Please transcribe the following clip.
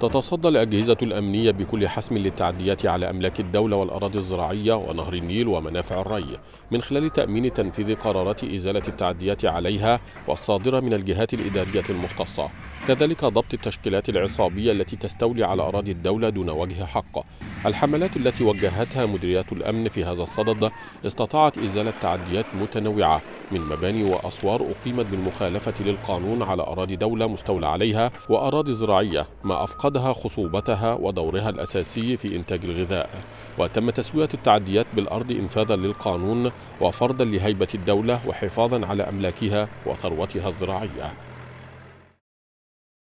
تتصدى الأجهزة الأمنية بكل حسم للتعديات على أملاك الدولة والأراضي الزراعية ونهر النيل ومنافع الري. من خلال تأمين تنفيذ قرارات إزالة التعديات عليها والصادرة من الجهات الإدارية المختصة. كذلك ضبط التشكيلات العصابية التي تستولي على أراضي الدولة دون وجه حق. الحملات التي وجهتها مديريات الأمن في هذا الصدد استطاعت إزالة تعديات متنوعة. من مباني وأسوار أقيمت بالمخالفة للقانون على أراضي دولة مستولى عليها وأراضي زراعية ما أفقدها خصوبتها ودورها الأساسي في إنتاج الغذاء. وتم تسوية التعديات بالأرض إنفاذا للقانون وفرضا لهيبة الدولة وحفاظا على أملاكها وثروتها الزراعية.